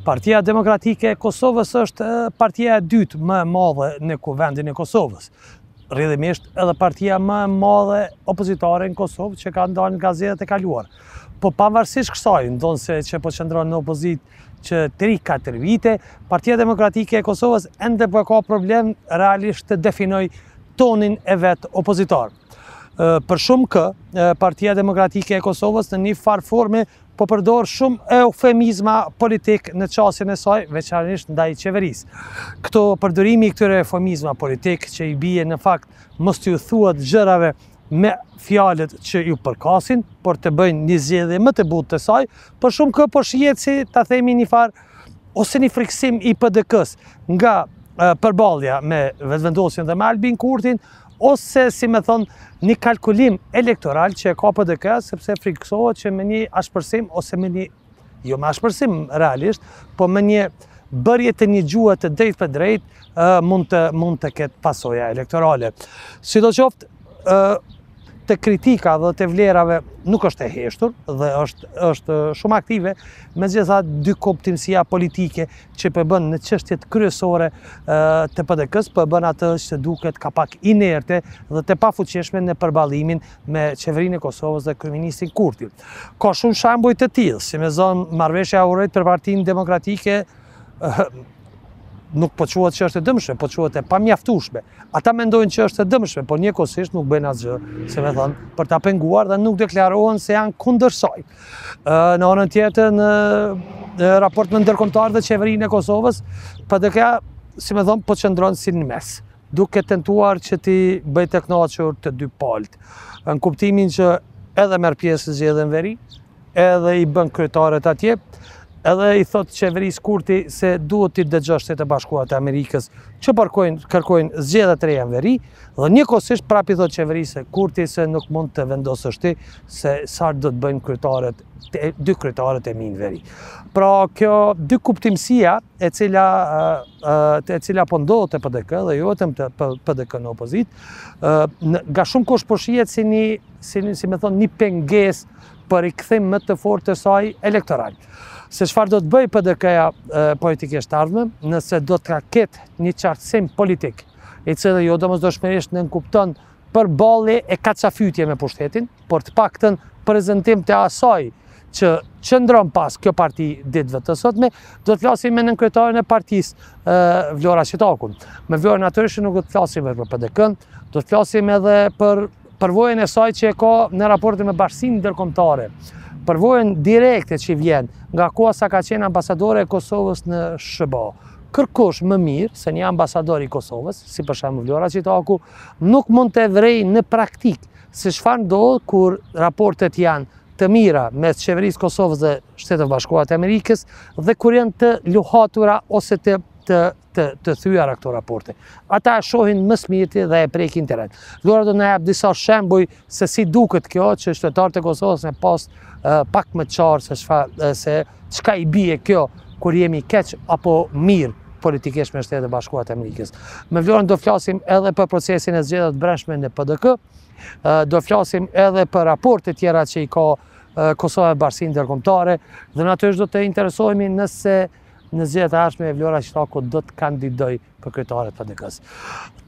Partia Demokratike e Kosovës është partia e dytë më e madhe në kuvendin e Kosovës. Rrjedhimisht edhe partia më e madhe opozitare në Kosovë që ka dalë nga zgjedhjet e kaluara. Po pavarësisht kësaj, ndonëse që po qëndron në opozitë që 3-4 vite, Partia Demokratike e Kosovës ende po e ka problem realisht të definojë tonin e vet opozitar. Për shumëkë, Partia Demokratike e Kosovës në një farë forme po përdor shumë eufemizma politike në qasjen e saj, veçanisht ndaj qeverisë. Këto përdorimi i këtyre eufemizmave politike që i bie në fakt mos t'ju thuash gjërave me fjalët që ju përkasin, por të bëjnë një zgjedhje më të butë të saj, për shumëkë po shihet si ta themi një farë ose një frikësim i PDK-së nga përballja me Vetëvendosjen dhe me Albin Kurtin ose si me thënë një kalkulim elektoral që e ka PDK sepse frikësohet që me një ashpërsim ose me një jo me ashpërsim realisht, po me një bërje të një gjuhe të drejtpërdrejtë, mund të, mund të ketë pasoja elektorale. Sidoqoftë, te kritika dhe te vlerat nuk është e heshtur dhe është, është shumë aktive, megjithatë dykuptimësia politike që po e bën në çështjet kryesore të PDK-së, po e bën atë që të duket nga pak inerte dhe e pafuqishme në përballimin me qeverinë e Kosovës dhe kryeministrin Kurti. Ka shumë shembuj të tillë, si me thënë marrëveshja e Ohrit për Partinë Demokratike nuk po quhet që është e dëmshme, po quhet e pamjaftueshme. Ata mendojnë që është e dëmshme, por njëkohësisht nuk bëjnë asgjë, si me thënë, për ta penguar dhe nuk deklarohen se janë kundër saj. Në anën tjetër në raport me ndërkombëtarët dhe qeverinë e Kosovës, PDK, si me thënë, po qëndron si në mes. duke tentuar që t'i bëjë të kënaqur të dy palët, në kuptimin që edhe merr pjesë në zgjedhje në veri, edhe i bën kryetarët atje, edhe i thotë qeverisë Kurti se duhet t'i dëgjosh Shtetet e Bashkuara të Amerikës që përkojnë, kërkojnë zgjedhje të reja në veri, dhe njëkohësisht prapë i thotë qeverisë Kurti se nuk mund të vendosësh ti se çfarë do të bëjnë kryetarët, dy kryetarët e mi në veri. Pra kjo dykuptimësia, e cila, e cila po ndodh te PDK dhe jo vetëm te PDK në opozitë, nga shumëkush po shihet si një, si, një, si me thënë, një pengesë për rikthim më të fortë të saj elektoral. Se çfarë do të bëjë PDK-ja politikisht në të ardhmen, nëse do të ketë një qartësim politik, i cili jo domosdoshmërisht nënkupton përballje e kacafytje me pushtetin, por të paktën prezantim të asaj që qëndron sipas kjo parti ditëve të sotme, do të flasim me nënkryetarin e partisë Vlora Çitakun. Me Vlorën natyrisht nuk do të flasim vetëm për PDK-n, do të flasim edhe për përvojën e saj që e ka në raportin me bashkësinë ndërkombëtare. Përvojën direkte që vjen nga koha sa ka qenë ambasadore e Kosovës në SHBA kërkush më mirë se një ambasador i Kosovës, si për shembull Vlora Çitaku, Nuk mund të vërejë në praktikë se çfarë ndodh kur raportet janë të mira mes qeverisë së Kosovës dhe Shteteve të Bashkuara të Amerikës dhe kur janë të luhatura ose të të të të thyera këto raporte. Ata e shohin më së miri dhe e prekin të rëndë. Vlora do të na japë disa shembuj Se si duket kjo që qytetarët e Kosovës me pas pak më qartë se çfarë se çka i bie kjo kur jemi keq apo mirë politikisht me Shtetet e Bashkuara të Amerikës. Me Vlorën do flasim edhe për procesin e zgjedhjeve të brendshme në PDK, do flasim edhe për raportet tjera që i ka Kosova me bashkësinë ndërkombëtare dhe natyrisht do të interesohemi nëse në zgjedhjet e ardhshme e Vlora Çitaku do të kandidojë për kryetare të PDK-së.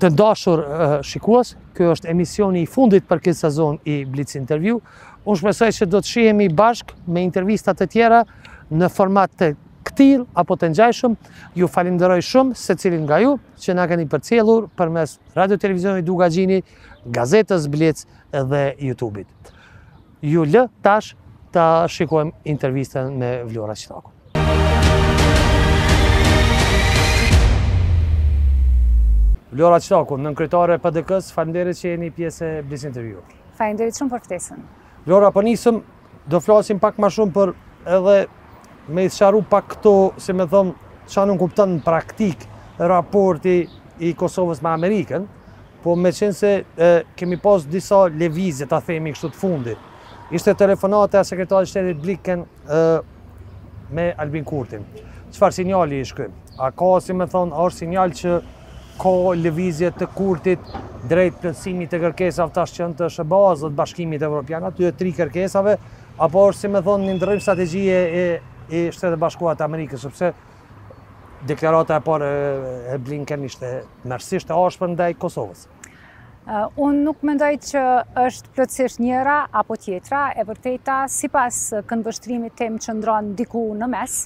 Të dashur shikues, ky është emisioni i fundit për këtë sezon i Blitz Interview. Unë shpresoj që do të shihemi bashkë me intervista të tjera në format të këtillë apo të ngjajshëm. Ju falimderoj shumë secilin nga ju që na keni përcjellë përmes Radio Televizionit Dukagjini, gazetës Blitz dhe YouTube-it. Ju lë tash ta shikojmë intervistën me Vlora Çitakun. Vlora Çitaku, nënkryetare e PDK-së, faleminderit që jeni pjesë e Blitz Interview. Faleminderit shumë për ftesën. Vlora, po nisëm, do flasim pak ma shumë për edhe me i sqaru pak këto, si me thonë, çka nënkupton në praktikë raporti i Kosovës me Amerikën, po meqenëse kemi pas disa lëvizje, ta themi kështu të fundit. Ishte telefonata e sekretarit të shtetit Blinken me Albin Kurtin. Çfarë sinjali ishte ky? A ka, si me thonë, a është sinjal që ka lëvizje të Kurtit drejt plotësimit të kërkesave të SHBA-së dhe të bashkimit evropian, atyre tri kërkesave, Apo është si me thonë një ndërrim strategjie i Shteteve të Bashkuara të Amerikës, sepse deklarata e parë e Blinken ishte mjaft e ashpër ndaj Kosovës. Unë nuk mendoj që është plotësisht njëra apo tjetra, e vërteta, sipas këndvështrimit tim qëndron diku në mes,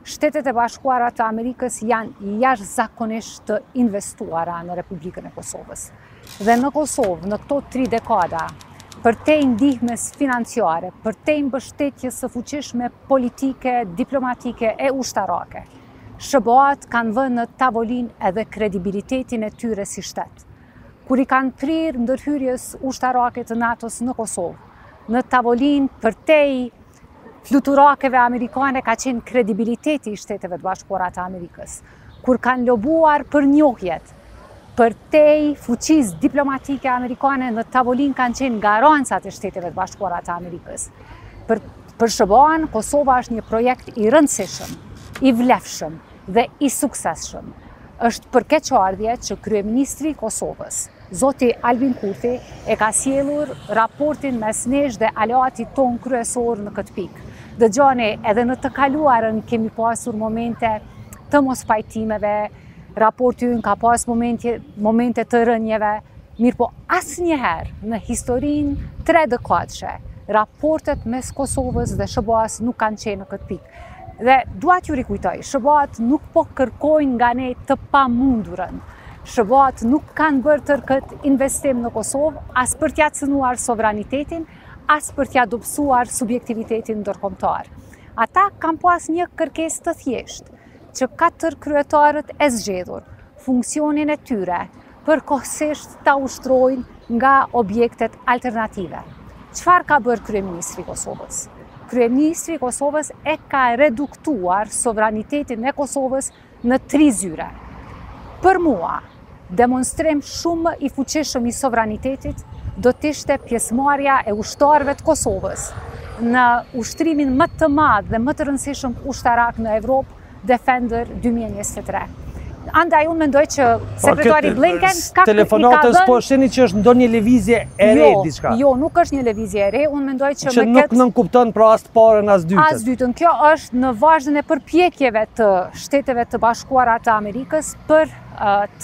Shtetet e Bashkuara të Amerikës janë jashtëzakonisht të investuara në Republikën e Kosovës. Dhe në Kosovë, në këto tri dekada, përtej ndihmes financiare, përtej mbështetjes së fuqishme politike, diplomatike e ushtarake, SHBA-të kanë vënë në tavolinë edhe kredibilitetin e tyre si shtet. Kur i kanë prirë ndërhyrjes ushtarake të NATO-s në Kosovë, në tavolinë përtej fluturakeve amerikane ka qenë kredibiliteti i shteteve të bashkuara të Amerikës, kur kanë lobuar për njohjet, përtej fuqisë diplomatike amerikane në tavolinë kanë qenë garancat e shteteve të bashkuara të Amerikës. Për SHBA-në, Kosova është një projekt i rëndësishëm, i vlefshëm dhe i suksesshëm. Është për keqardhje që Kryeministri i Kosovës, Zoti Albin Kurti e ka sjellur raportin mes nesh dhe aleatit tonë kryesor në këtë pikë. Dëgjoni, edhe në të kaluarën kemi pasur momente të mospajtimeve, raporti ynë ka pas momente, momente të rënieve, mirëpo asnjëherë në historinë tredekadëshe, raportet mes Kosovës dhe SHBA-së nuk kanë qenë në këtë pikë. Dhe dua t'ju rikujtoj, SHBA-t nuk po kërkojnë nga ne të pamundurën. SHBA-t nuk kanë bërë tërë këtë investim në Kosovë, as për t'ia cenuar sovranitetin, as për t'ia dobësuar subjektivitetin ndërkombëtar. Ata kanë pas një kërkesë të thjeshtë, që katër kryetarët e zgjedhur, funksionin e tyre, përkohësisht ta ushtrojnë nga objektet alternative. Çfarë ka bërë Kryeministri i Kosovës? Kryeministri i Kosovës e ka reduktuar sovranitetin e Kosovës në tri zyre. Për mua, demonstrim shumë më i fuqishëm i sovranitetit do të ishte pjesëmarrja e ushtarëve të Kosovës në ushtrimin më të madh dhe më të rëndësishëm ushtarak në Evropë, Defender dy mijë e njëzet e tre. Andaj unë mendoj që sekretari Blinken ka telefonatës po sheni që është ndonjë lëvizje e re jo, diçka. Jo, nuk është një lëvizje e re, unë mendoj që, që me këtë nuk nënkupton pra as të parën as të dytën. As të dytën. Kjo është në vazhdën e përpjekjeve të Shteteve të Bashkuara të Amerikës për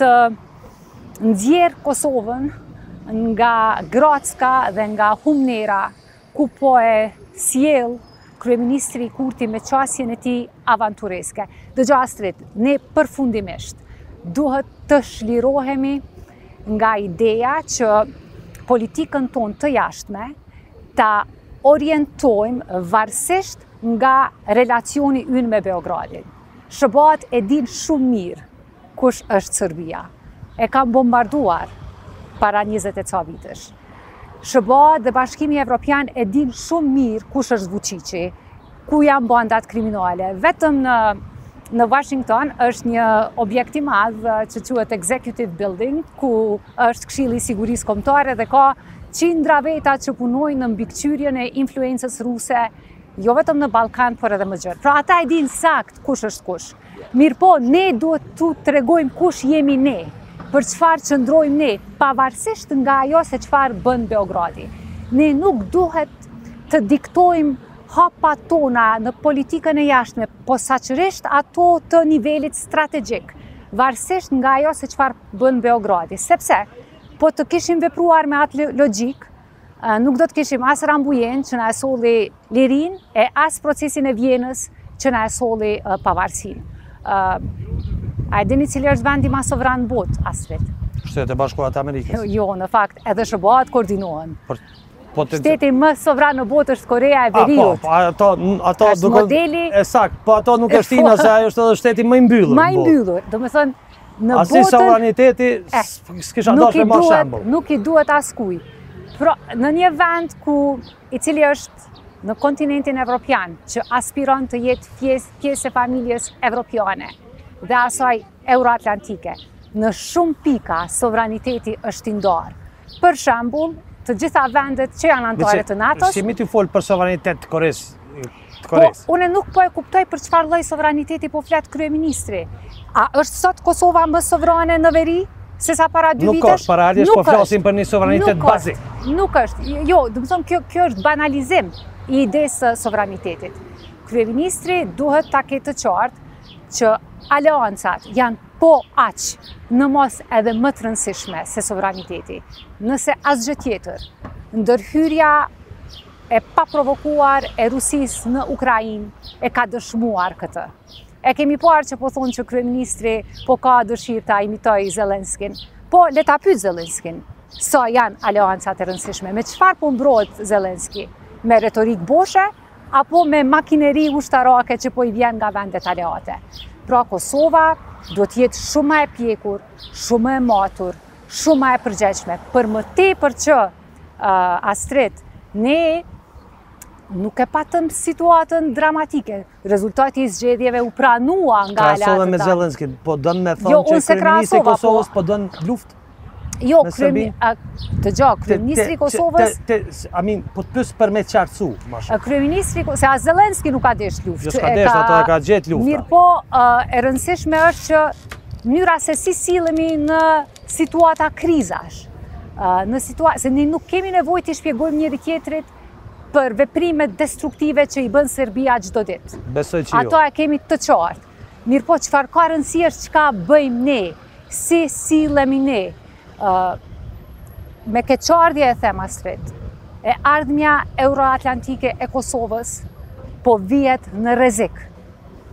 ta nxjerrë Kosovën nga gracka dhe nga humnera ku po e sjell kryeministri Kurti me qasjen e tij avantureske. Dëgjo Astrit, ne përfundimisht duhet të çlirohemi nga ideja që politikën tonë të jashtme ta orientojmë varësisht nga relacioni ynë me Beogradin. SHBA-të e dinë shumë mirë kush është Sërbia. E kanë bombarduar para njëzet e ca vitesh. SHBA-t dhe Bashkimi Evropian e dinë shumë mirë kush është Vuçiqi, ku janë bandat kriminale. Vetëm në në Washington është një objekt i madh që quhet Executive Building, ku është Këshilli i Sigurisë Kombëtare dhe ka qindra veta që punojnë në mbikëqyrjen e influencës ruse, jo vetëm në Ballkan, por edhe më gjerë. Pra ata e dinë sakt kush është kush. Mirëpo, ne duhet t'u tregojmë kush jemi ne, për çfarë qëndrojmë ne, pavarësisht nga ajo se çfarë bën Beogradi. Ne nuk duhet të diktojmë hapat tona në politikën e jashtme, posaçërisht ato të nivelit strategjik, varësisht nga ajo se çfarë bën Beogradi. Sepse, po të kishim vepruar me atë logjikë, Nuk do të kishim as Rambujenë që na e solli lirinë e as procesin e Vjenës që na e solli pavarësinë. A e dini cili është vendi ma sovran n'botë, Astrit? Shtetet e Bashkuara të Amerikës. Jo, jo, në fakt, edhe SHBA-t koordinohen. Po Shteti më sovran në botë është Korea e Veriut. Po, ato, ato është modeli... E saktë, po ato nuk është tina, se ajo është edhe shteti më i mbyllur. Më i mbyllur, do me thënë, në botën... Asi sovraniteti, s'kisha dashtë me marrë shembull. Nuk i duhet askuj. Pra, në një vend ku i cili është në kontinentin evropian, që aspiron të jetë pjesë e familjes evropiane dhe asaj euroatlantike, në shumë pika sovraniteti është i ndarë. Për shembul, të gjitha vendet që janë anëtare të NATO-s... S'jemi tu folë për sovranitet të Koresë, të po, Koresë. Po, unë nuk po e kuptoj për çfarë lloj sovraniteti po flet kryeministri. A është sot Kosova më sovrane në veri? Se sa para dy vitesh? Nuk është, para ardhjes po flasim për një sovranitet bazik. Nuk është, jo, domethënë, kjo, kjo është banalizim i idesë së sovranitetit. Kryeministri duhet ta ketë të qartë që aleancat janë po aq në mos edhe më të rëndësishme se sovraniteti. Nëse asgjë tjetër, ndërhyrja e paprovokuar e Rusisë në Ukrainë e ka dëshmuar këtë. E kemi parë që po thonë që kryeministri po ka dëshirë ta imitojë Zelenskin. Po, le ta pyetë Zelenskin, sa janë aleancat e rëndësishme, me çfarë po mbrohet Zelenski, me retorikë boshe, apo me makineri ushtarake që po i vjen nga vendet aleate. Pra Kosova duhet të jetë shumë ma e pjekur, shumë më e matur, shumë ma e përgjegjshme, për më tepër që Astrit, ne nuk e patëm situatën dramatike. Rezultati i zgjedhjeve u pranua nga aleatët tanë. Krahasove me Zelenskin, po don me thonë jo, që kryeministri i po- Kosovës po don luftë? Jo, kryeministri, dëgjo, kryeministri i Kosovës... Amin, po të pys për me qartësu, ma shumë. Kryeministri, se as Zelenski nuk ka dashtë luftë. Jo, s'ka dashtë, atë e ka gjetë lufta. Mirëpo, e rëndësishme është mënyra se si sillemi në situata krizash, në situata, se ne nuk kemi nevojë t'i shpjegojmë njëri-tjetrit për veprimet destruktive që i bën Serbia çdo ditë. Besoj që jo. Atë e kemi të qartë. Mirëpo, çfarë ka rëndësi është çka bëjmë ne, si sillemi ne, me keqardhje e them Astrit, e ardhmja euroatlantike e Kosovës, po vihet në rrezik.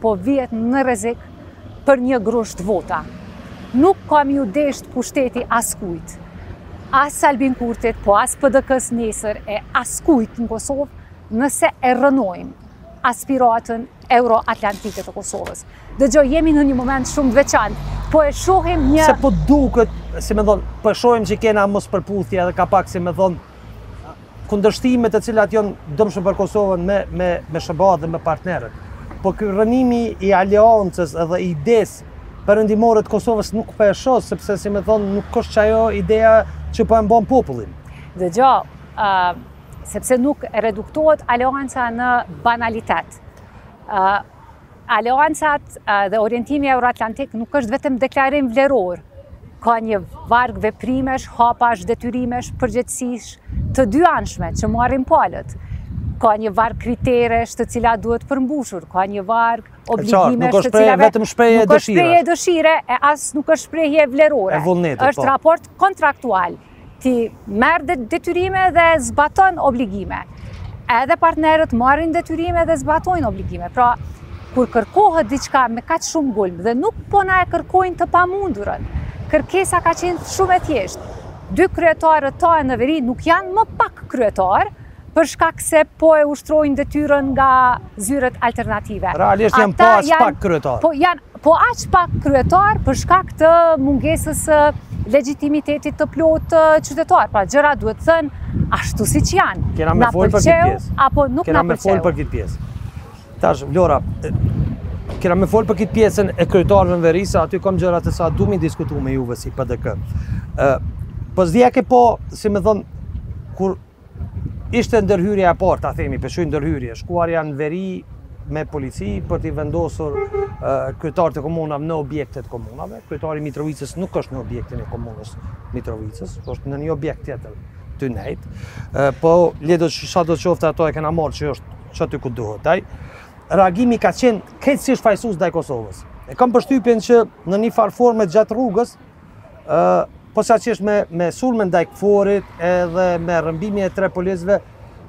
po vihet në rrezik për një grusht vota. Nuk ka me ju dasht pushteti askujt, as Albin Kurtit, po as PDK-s nesër e askujt në Kosovë, nëse e rrënojmë aspiratën euroatlantike të Kosovës. Dëgjo, jemi në një moment shumë të veçantë, po e shohim një... Se po duket, si me thonë, po e shohim që kena mospërputhje edhe ka pak, si me thonë, Kundërshtime të cilat janë të dëmshme për Kosovën me me me SHBA-të dhe me partnerët. Po ky rrënimi i aleancës edhe i idesë perëndimore të Kosovës nuk po e shoh sepse si me thonë nuk është ajo ideja që po e mban popullin. Dëgjo, ë sepse nuk reduktohet aleanca në banalitet. ë Aleancat dhe orientimi euroatlantik nuk është vetëm deklarim vleror, ka një varg veprimesh, hapash, detyrimesh, përgjegjësish, të dyanshme që marrin palët. Ka një varg kriteresh të cilat duhet përmbushur, ka një varg obligimesh të cilave... Nuk është vetëm shprehje e dëshire. Nuk është shprehje e dëshire, e as nuk është shprehje vlerore. E vullnetit, po. është raport kontraktual. ti merr detyrime dhe zbaton obligime. Edhe partnerët marrin detyrime dhe zbatojnë obligime. Pra, kur kërkohet diçka me kaq shumë ngulm dhe nuk po na e kërkojnë të pamundurën. Kërkesa ka qenë shumë e thjeshtë. Dy kryetarët tanë në veri nuk janë më pak kryetarë, për shkak se po e ushtrojnë detyrën nga zyrat alternative. Realisht janë po aq pak kryetarë. Po janë po aq pak kryetarë për shkak të mungesës së legjitimitetit të plotë qytetar. Pra gjëra duhet thënë ashtu siç janë. Kena me fol për këtë pjesë. Apo nuk na pëlqen. Kena me fol për këtë pjesë. Tash Vlora, kena me fol për këtë pjesën e kryetarëve në veri, se aty kam gjëra të cilat du me i diskutu me juve si PDK. Ë, po zdi ke po, si me thonë, kur Ishte ndërhyrja e parë, ta themi, pëshu ndërhyrje, shkuarja në veri me polici për t'i vendosur kryetarët e komunave në objekte të komunave. Kryetari i Mitrovicës nuk është në objektin e komunës së Mitrovicës, është në një objekt tjetër të nejtë. Po, le do që sa do qofte ato e kena marë që është që aty ku duhet. Ndaj, reagimi ka qenë kryesisht fajësues ndaj Kosovës. E kam përshtypjen që në një farë forme gjatë rrugës, Ë, posaçërisht me me sulmin ndaj KFOR-it edhe me rrëmbimin e tre policëve,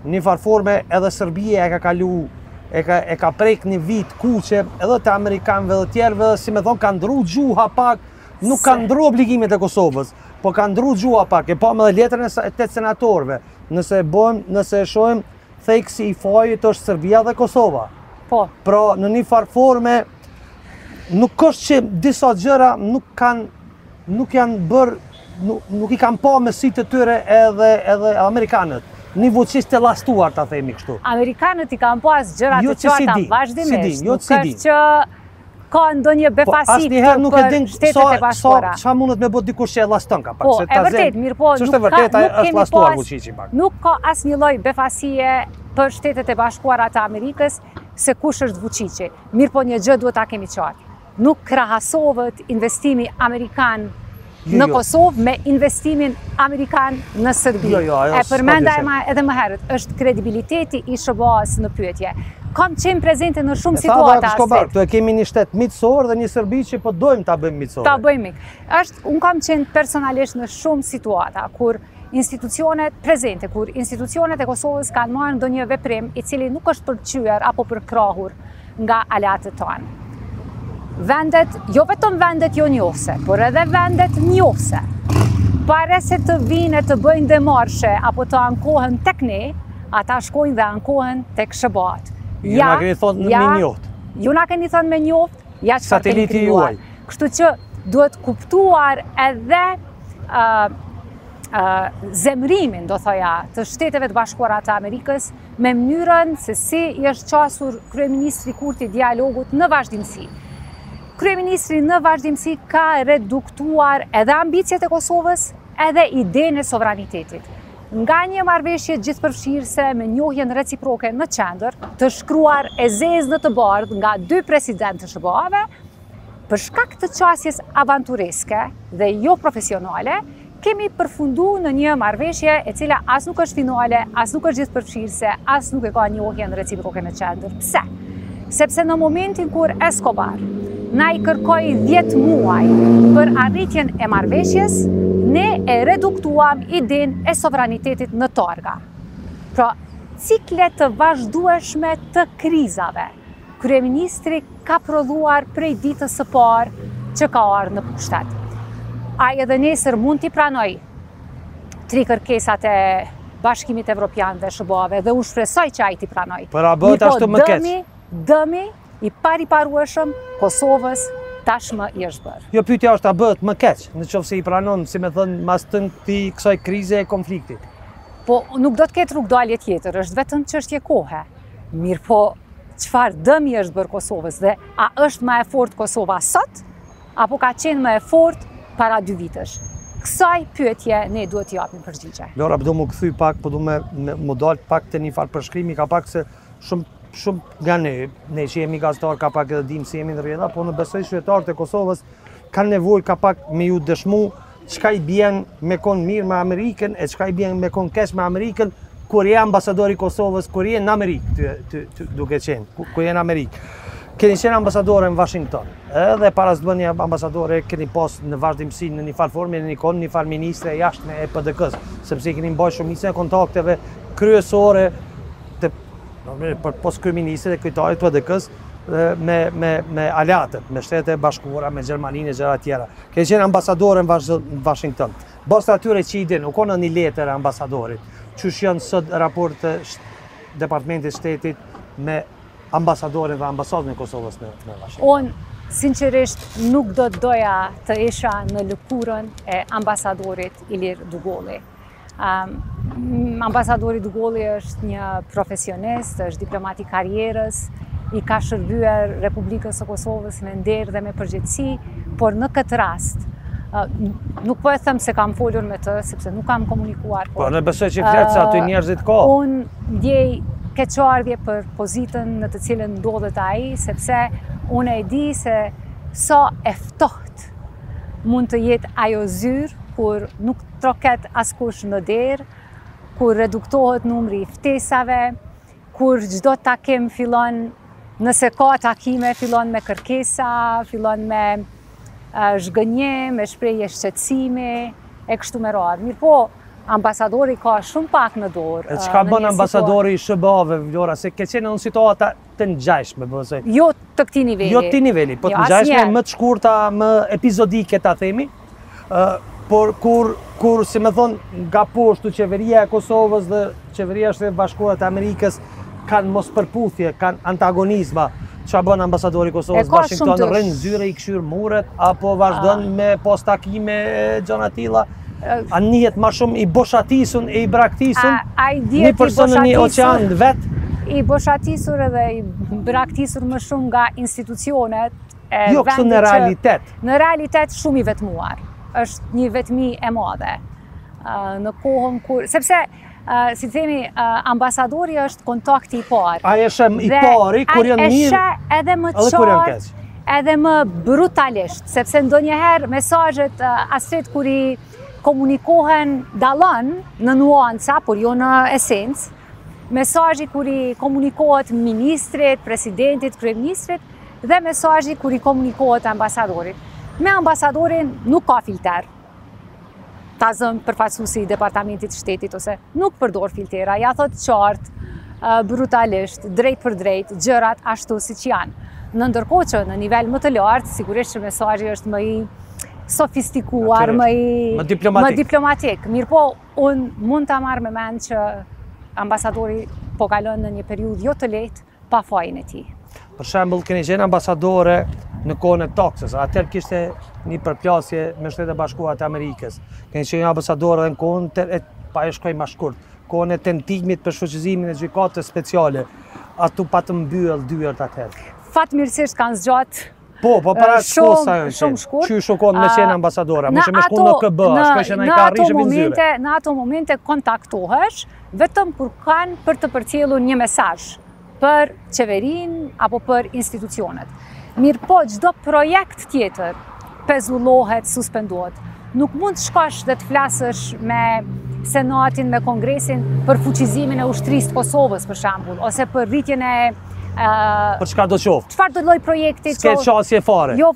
në njëfarë forme edhe Serbia e ka kalu e ka e ka prek një vijë të kuqe edhe të amerikanëve dhe tjerëve, si me thonë ka ndrru gjuha pak, nuk kanë ndrru obligimet e Kosovës, po ka ndrru gjuha pak. E pamë edhe letrën e tetë senatorëve. Nëse e bëjmë, nëse e shohim, theksi i fajit është Serbia dhe jo Kosova. Po. Pra në një farë forme Nuk është që disa gjëra nuk kanë nuk janë bërë nuk, nuk i kanë pa me sy të tyre edhe edhe amerikanët. Një Vuçiq të lastuar ta themi kështu. Amerikanët i kanë pas gjëra jo të qarta vazhdimisht. Jo nuk është që ka ndonjë po, befasi po, për shtetet nuk e din sa, e bashkuara. Sa, sa mundet me thonë dikush që e laston ka pak. Po, e vërtetë, mirëpo, nuk, ka, nuk kemi pas, nuk ka asnjë lloj befasie për Shtetet e Bashkuara të Amerikës se kush është Vuçiqi. Mirëpo një gjë duhet ta kemi qartë, nuk krahasohet investimi amerikan në Kosovë me investimin amerikan në Serbi. Jo, jo, e përmenda e ma edhe më herët, është kredibiliteti i SHBA-së në pyetje. Kam qenë prezente në shumë situata aspekt. Eskobar, tha e kemi një shtet miqësor dhe një Serbi që po dojmë ta bëjmë miqësor. Ta bëjmë miqësor. Unë kam qenë personalisht në shumë situata, kur Institucionet prezente kur institucionet e Kosovës kanë ndërmarrë ndonjë veprim i cili nuk është pëlqyer apo përkrahur nga aleatët tanë. Vendet, jo vetëm vendet jo njohëse, por edhe vendet njohëse, para se të vijnë e të bëjnë demarshe apo të ankohen tek ne, ata shkojnë dhe ankohen tek SHBA-të. Ju ja, na keni thonë ja, me njoft. Ju na keni thonë me njoft, ja çka keni krijuar. Kështu që duhet kuptuar edhe zemërimin, do thoja, të Shteteve të Bashkuara të Amerikës me mënyrën se si i është qasur Kryeministri Kurti dialogut në vazhdimësi. Kryeministri në vazhdimësi ka reduktuar edhe ambiciet e Kosovës edhe idenë e sovranitetit. Nga një marrëveshje gjithëpërfshirëse me njohjen reciproke në qendër, të shkruar e zezë në të bardhë nga dy presidentë të SHBA-ve, Për shkak të qasjes avantureske dhe jo profesionale, kemi përfundu në një marrëveshje e cila as nuk është finale, as nuk është gjithëpërfshirëse, as nuk e ka njohjen reciproke në qendër. Pse? Sepse në momentin kur Escobar na i kërkoi 10 muaj për arritjen e marrëveshjes, ne e reduktuam idenë e sovranitetit në targa. Pra, cikle të vazhdueshme të krizave. Kryeministri ka prodhuar prej ditës së parë që ka ardhë në pushtet. Ai edhe nesër mund t'i pranojë tri kërkesat e bashkimit evropian dhe SHBA-ve dhe unë shpresoj që ai t'i pranojë. Po a bëhet ashtu më keq. Dëmi, dëmi i pariparueshëm Kosovës tashmë i është bërë. Jo pytja është a bëhet më keq, në qofë se i pranon, si me thënë, mas tënë këtij kësaj krize e konfliktit. Po, nuk do të ketë rrugëdalje tjetër, është vetëm çështje kohe. Mirëpo, çfarë dëmi i është bërë Kosovës dhe a është më e fortë Kosova sot, apo ka qenë më e fortë para dy vitesh? Kësaj pyetje ne duhet t'i japim përgjigje. Vlora, po do me m'u kthy pak, po do me më dalë pak te një farë përshkrimi, kapak se shumë shumë nga ne, ne që jemi gazetarë, kapak edhe dimë se jemi në rrjedha, po unë besoj qytetarët e Kosovës kanë nevojë kapak me ju dëshmu Çka i bjen me kon mirë me Amerikën e çka i bjen me kon keq me Amerikën kur je ambasador i Kosovës, kur je në Amerikë, ty, ty, ty, duke qenë, kur, kur je në Amerikë. Keni qenë ambasadore në Washington, edhe para se të bëheni ambasadore, keni pas në vazhdimësi në një farë formë, keni konë, një farë ministre e jashtme e PDK-së, sepse i keni mbaj shumicën e kontakteve kryesore të, përpos kryeministrit e kryetarit të PDK-së, me, me, me aleatët, me shtetet e bashkuara, me Gjermaninë e gjëra tjera. Ke qenë ambasadore në Washington. Bash ta atyne që i din, u kon një letër e ambasadorit. Qysh janë sot raportet e Departamentit të Shtetit me ambasadorin dhe ambasadën e Kosovës në Washington? Unë, sinqerisht, nuk do të doja të isha në lëkurën e ambasadorit Ilir Dugolli. Ambasadori Dugolli është një profesionist, është diplomat i karrierës, i ka shërbyer Republikës së Kosovës me nder dhe me përgjegjësi, por në këtë rast nuk po e them se kam folur me të, sepse nuk kam komunikuar. Po, unë besoj që flet se aty njerëzit ka. Unë ndiej keqardhje për pozitën në të cilën ndodhet ai, sepse unë e di se sa e ftohtë mund të jetë ajo zyrë kur nuk troket askush në derë, kur reduktohet numri i ftesave, kur çdo takim fillon, nëse ka takime, fillon me kërkesa, fillon me zhgënjim, me shprehje shqetësimi, e kështu me radhë. Mirëpo, ambasadori ka shumë pak në dorë. Çka bën ambasadori i SHBA-ve, Vlora, se ke qenë në situata të ngjajshme, po thoshit. Jo të këtij niveli. Jo të këtij niveli, po të ngjajshme, më të shkurta, më epizodike ta themi. ë Por kur kur si me thonë nga poshtë qeveria e Kosovës dhe qeveria e Shteteve të Bashkuara të Amerikës kanë mospërputhje, kanë antagonizma, çfarë bën ambasadori i Kosovës në Washington, rrin n'zyre i kqyr muret apo vazhdon me pas takime e gjona t'tilla. A nihet ma shumë i boshatisur e i braktisun një person në një oqean vetë? I boshatisur edhe i braktisur më shumë nga institucionet e vendit që... Jo kështu në realitet. Në realitet shumë i vetmuar. është një vetmi e madhe. Në kohën kur... Sepse si ta themi, ambasadori është kontakti i parë. A e shem i pari, kur janë mirë, edhe kur edhe më qartë, edhe më brutalisht, sepse ndonjëherë mesazhet sidomos kur i komunikohen dallon në nuanca, por jo në esencë, mesazhi kur i komunikohet ministrit, presidentit, kryeministrit, dhe mesazhi kur i komunikohet ambasadorit. Me ambasadorin nuk ka filter, ta zëmë përfaqësuesi i Departamentit të Shtetit ose nuk përdor filtera, ia thotë qartë, brutalisht, drejtpërdrejt, gjërat ashtu siç janë. Në ndërkohë që në nivel më të lartë, sigurisht që mesazhi është më i sofistikuar, më i më diplomatik. Më diplomatik. Mirëpo unë mund ta marr me mend që ambasadori po kalon në një periudhë jo të lehtë, pa fajin e tij. Për shembull, keni qenë ambasadore në kohën e taksës, atëherë kishte një përplasje me Shtetet e Bashkuara të Amerikës. Keni qenë ambasadore edhe në kohën e pa e shkoj ma shkurt, kohën e tentimit për shfuqizimin e gjykatës speciale. A t'u patën mbyllë dyert atëherë. Fatmirësisht kanë zgjat Po, po para të shkos ajo shumë shkurt. Qysh shkon me qenë ambasadora, më shumë shkon në OKB, shkoj që na i ka rrishë me zyre. Në ato momente kontaktohesh vetëm kur kanë për të përcjellur një mesazh për qeverinë apo për institucionet. Mirëpo, çdo projekt tjetër pezullohet, suspendohet. Nuk mund të shkosh dhe të flasësh me Senatin, me Kongresin për fuqizimin e ushtrisë të Kosovës, për shembull, ose për rritjen e... Për çkado qoftë? Çfarëdo lloj projekti që... S'ke qasje fare? Jo,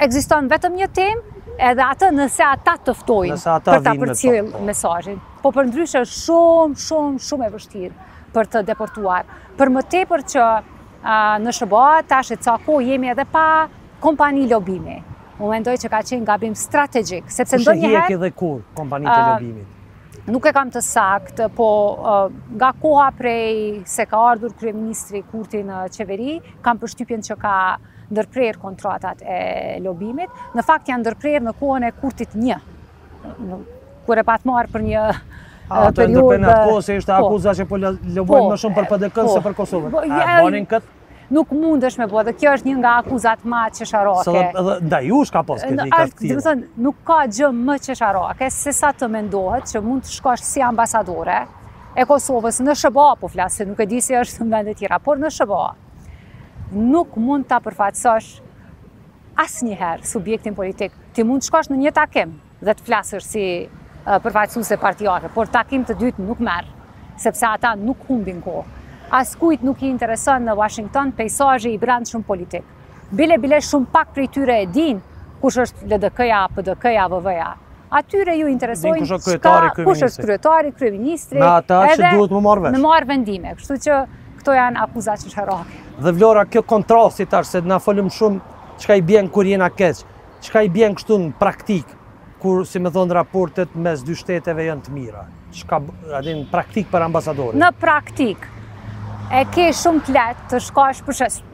ekziston vetëm një temë, edhe atë nëse ata të ftojnë për ta përcjellë po. mesazhin. Po përndryshe është shumë, shumë, shumë e vështirë për të depërtuar. Për më tepër që në SHBA, tash e ca kohë, jemi edhe pa kompani lobimi. Unë mendoj që ka qenë gabim strategjik, sepse ndonjëherë... Kush e hek edhe kur kompanitë e lobimit? Nuk e kam të saktë, po nga koha prej se ka ardhur Kryeministri Kurti në qeveri, kam përshtypjen që ka ndërprerë kontratat e lobimit. Në fakt janë ndërprerë në kohën e Kurtit një, kur e pat marrë për një A u ndërprenë atë kohë se ishte po. akuza që po lobojnë po, më shumë për PDK-në po. se për Kosovën. A bonin këtë? Nuk mundesh me bërë, dhe kjo është një nga akuzat më qesharake. Së dhe nda ju shka pos këtë i ka të tjilë. Dhe nuk ka gjë më qesharake, se sa të mendohet që mund të shkosh si ambasadore e Kosovës në SHBA, po flas, se nuk e di si është në vendet tjera, por në SHBA, nuk mund ta përfaqësosh asnjëherë subjektin politik. Ti mund të shkosh në një takim, dhe të flasësh si përfaqësuese partie, por takim të dytë nuk merr, sepse ata nuk humbin kohë. Askujt nuk i intereson në Washington peizazhi i brendshëm politik. Bile bile shumë pak prej tyre e dinë kush është LDK-ja, PDK-ja, VV-ja. Atyre ju interesojnë kush është kryetari, kush është, kryeministri, edhe ata që duhet me marrë... Me marrë vendime, kështu që këto janë akuza qesharake. Dhe Vlora, kjo kontrasti tash se na folim shumë çka i bjen kur jena keq. Çka i bjen kështu në praktikë kur si me thonë raportet mes dy shteteve janë të mira? Çka atë në praktikë për ambasadorin? Në praktikë e ke shumë të lehtë të shkosh për shembull.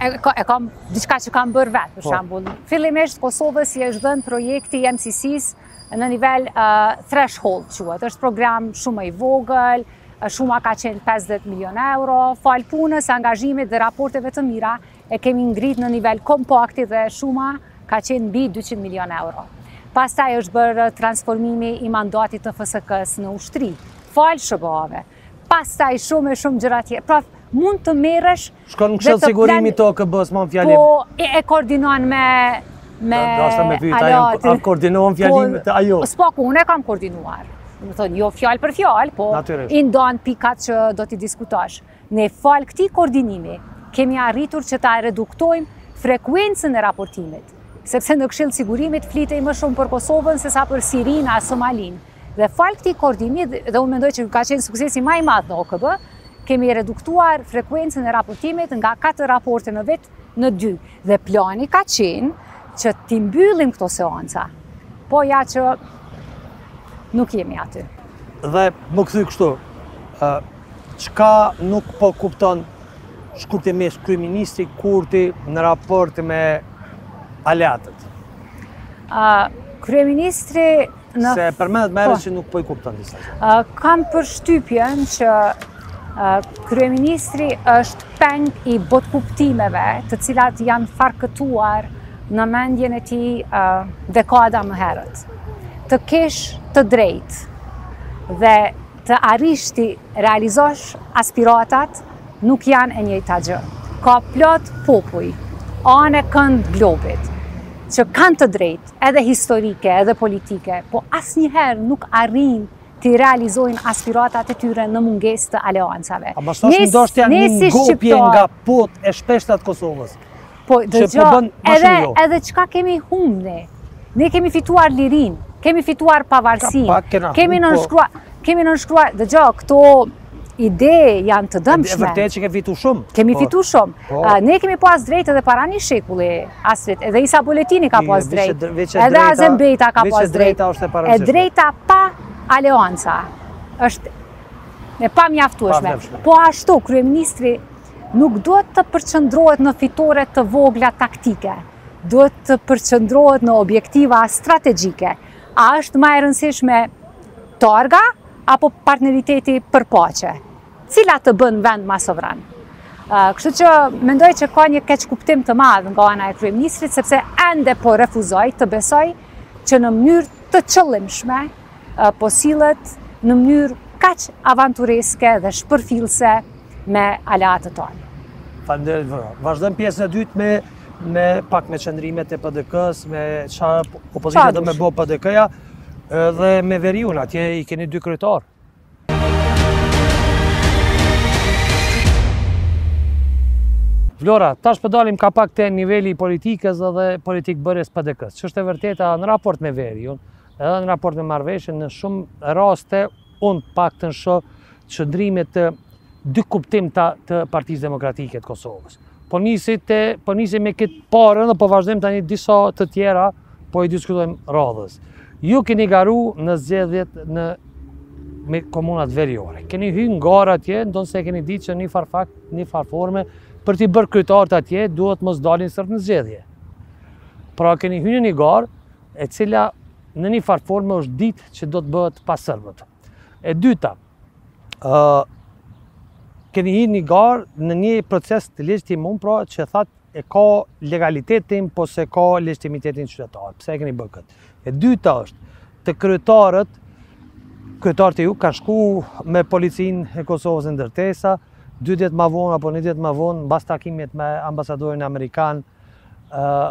E, e kam diçka që kam bërë vetë për po. shembull. Fillimisht Kosovës i është dhënë projekti i MCC-së në nivel uh, threshold quhet. Është program shumë i vogël, shuma ka qenë 50 milionë euro, falë punës, angazhimit dhe raporteve të mira, e kemi ngrit në nivel kompakti dhe shuma ka qenë mbi 200 milionë euro. Pastaj është bërë transformimi i mandatit të FSK-së në ushtri, falë SHBA-ve, pastaj shumë e shumë gjëra tjera. Pra, mund të merresh... Shkon në Këshill të Sigurimit të OKB-së, mban fjalim. Po, e koordinon me... Me... Deshta me vet, a jo, koordinohen fjalimet, po apo jo. Po, së paku, unë e kam koordinuar. Domethonë, jo fjalë për fjalë, po... Natyrisht. I ndan pikat që do t'i diskutash. Ne falë këtij koordinimi kemi arritur që ta reduktojmë frekuencën e raportimit, sepse në Këshill të Sigurimit flitej më shumë për Kosovën sesa për Sirinë a Somalinë. Dhe falë këtij koordinimi dhe unë mendoj që ky ka qenë suksesi më i madh në OKB, kemi reduktuar frekuencën e raportimit nga katër raporte në vit në dy. Dhe plani ka qenë që t'i mbyllim këto seanca, po ja që nuk jemi aty. Dhe me u kthy kështu. Çka nuk po kupton shkurtimisht kryeministri Kurti në raport me aleatët? A, kryeministri në... Se përmendet më herët po. që nuk po i kupton disa gjë. Kam përshtypjen që kryeministri është peng i botëkuptimeve të cilat janë farkëtuar në mendjen e tij dekada më herët. Të kesh të drejtë dhe Të arrish t'i realizosh aspiratat nuk janë e njëjta gjë. Ka plot popuj, anekënd globit, që kanë të drejtë edhe historike, edhe politike, po asnjëherë nuk arrijnë t'i realizojnë aspiratat e tyre në mungesë të aleancave. A mos është ndoshta një ngopje nga po-të e shpeshta të Kosovës? Po, dhe po jo, edhe, jo. edhe çka kemi humb ne, ne kemi fituar lirinë, kemi fituar pavarësinë, kemi nënshkruar, po. kemi nënshkruar, dhe jo, këto ide janë të dëmshme. E vërtetë që kemi fitu shumë. Kemi po. fitu shumë. Po. Ne kemi pas drejtë edhe para një shekulli, Astrit, edhe Isa Boletini ka pas drejtë, edhe Azem Bejta ka pas drejtë, e drejta pa aleanca, është e pamjaftueshme. Po ashtu, kryeministri nuk duhet të përqendrohet në fitore të vogla taktike, duhet të përqendrohet në objektiva strategjike. A është ma e rëndësishme targa apo partneriteti për paqe? Cila të bën vend ma sovran? Kështu që mendoj që ka një keqkuptim të madh nga ana e kryeministrit, sepse ende po refuzoj të besoj që në mënyrë të qëllimshme po sillet në mënyrë kaq avantureske dhe shpërfillëse me aleatët tonë. Faleminderit Vlora. Vazhdojmë pjesën e dytë me me pak me qëndrimet e PDK-s, me çfarë opozite do me bë PDK-ja dhe me veriun atje i keni dy kryetar. Vlora, tash po dalim pak a pak te niveli i politikës dhe politikëbërjes PDK-s. Ç'është e vërteta në raport me veriun, edhe në raport me marrëveshjen, në shumë raste Unë të paktën shoh qëndrime të dykuptimta të Partisë Demokratike të Kosovës. Po nisi te po nisi me këtë të parën dhe po vazhdojmë tani disa të tjera, po i diskutojmë me radhë. Ju keni garu në zgjedhjet në me komunat veriore. Keni hyrë në garë atje, ndonëse keni ditë që një farë fakti, një farë forme, për t'i bërë kryetarët atje, duhet mos dalin serbët në zgjedhje. Pra keni hyrë në një garë, e cila në një farë forme është dit që do të bëhet pa sërbët. E dyta, uh, keni hi një garë në një proces delegjitimum, pra që thatë e ka legalitetin, po s'e ka legjitimitetin qytetar. Pse e keni bërë këtë? E dyta është, te kryetarët, kryetarët e juj kanë shku me policinë e Kosovës në ndërtesa, dy ditë ma vonë, apo një ditë ma vonë, mbas takimit me ambasadorin Amerikan, uh,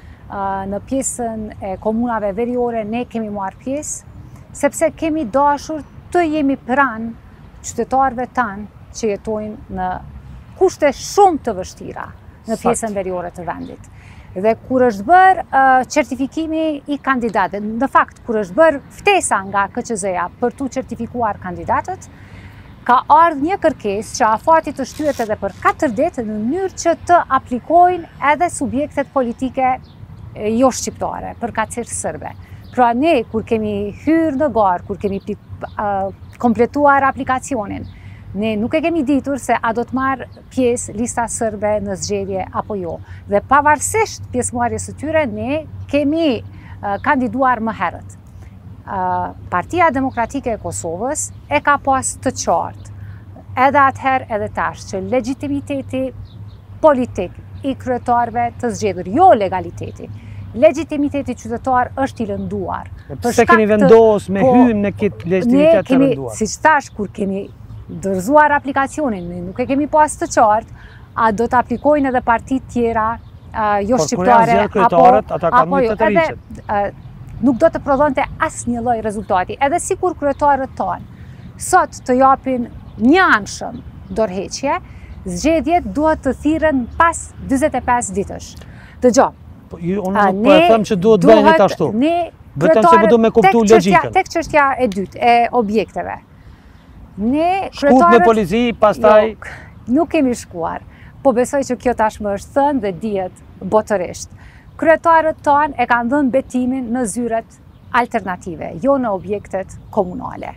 në pjesën e komunave veriore ne kemi marrë pjesë, sepse kemi dashur të jemi pranë qytetarëve tanë që jetojnë në kushte shumë të vështira në pjesën veriore të vendit. Dhe kur është bërë certifikimi i kandidatëve, në fakt, kur është bërë ftesa nga KQZ-ja për t'u certifikuar kandidatët, Ka ardh një kërkesë që afati të shtyhet edhe për katër ditë në mënyrë që të aplikojnë edhe subjektet politike jo shqiptare, përkatësisht sërbe. Pra ne kur kemi hyrë në garë, kur kemi kompletuar aplikacionin, ne nuk e kemi ditur se a do të marrë pjesë lista sërbe në zgjedhje apo jo. Dhe pavarësisht pjesëmarrjes së tyre, ne kemi kandiduar më herët. Partia Demokratike e Kosovës e ka pas të qartë, edhe atëherë edhe tash, që legitimiteti politik i kryetarëve të zgjedhur, jo legaliteti, legjitimiteti qytetar është i lënduar. E përse keni vendos me, po, hy në këtë legjitimitet të lënduar? Siç thashë, kur kemi dorëzuar aplikacionin, nuk e kemi pas të qartë, A do të aplikojnë edhe partitë tjera jo shqiptare, apo edhe nuk do të prodhonte asnjë lloj rezultati. Edhe sikur kryetarët tanë, sot të japin njëanshëm dorëheqje, zgjedhjet duhet të thirren pas 45 ditësh. Dëgjo, po, unë nuk po e them që duhet të bëjnë të ashtu. Ne, po kryetarët, tek çështja e dytë, e objekteve, Ne... Shku me polici, pastaj... Jo, nuk kemi shkuar, po besoj që kjo tashmë është thënë dhe dihet botërisht. Kryetarët tanë e kanë dhënë betimin në zyret alternative, jo në objektet komunale.